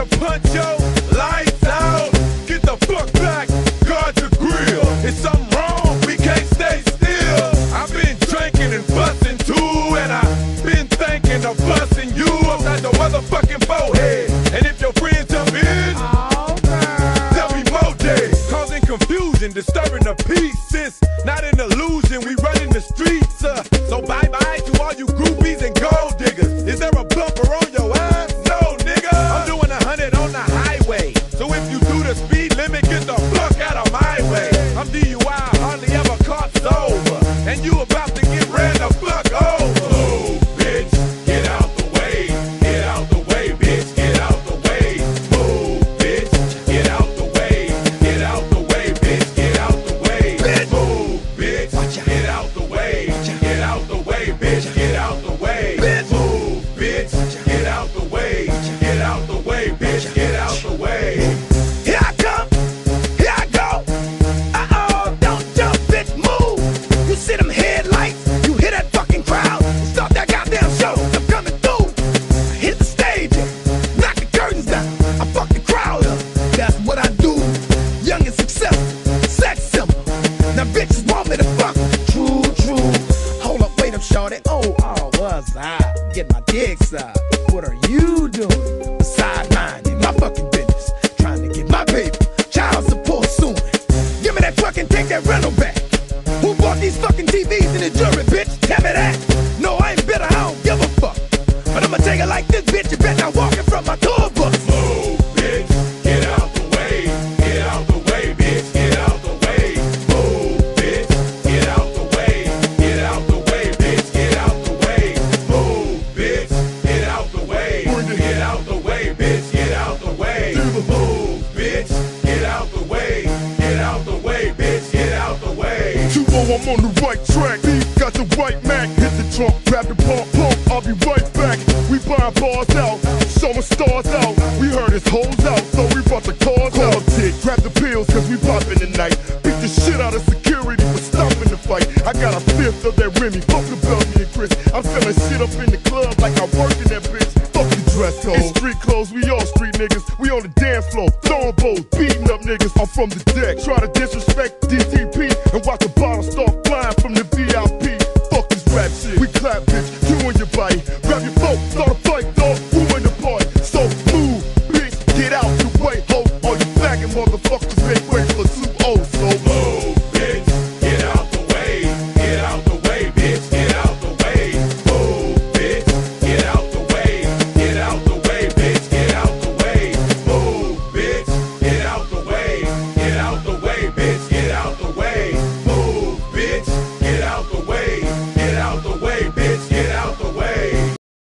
a punch, yo. all was I? Get my dicks up. What are you doing? Beside mine my fucking I'm on the right track. Beef got the right Mac. Hit the trunk, grab the pump, pump. I'll be right back. We buying bars out, showing stars out. We heard his hoes out, so we brought the cars Call out. Tick, grab the pills, cause we poppin' tonight. Beat the shit out of I got a fifth of that Remy. Fuck the and Chris. I'm selling shit up in the club like I work in that bitch. Fuck you, dress code. It's street clothes, we all street niggas. We on the dance floor, throwing bows, beating up niggas. I'm from the deck. Try to disrespect DTP and watch the bottle start flying from the beat.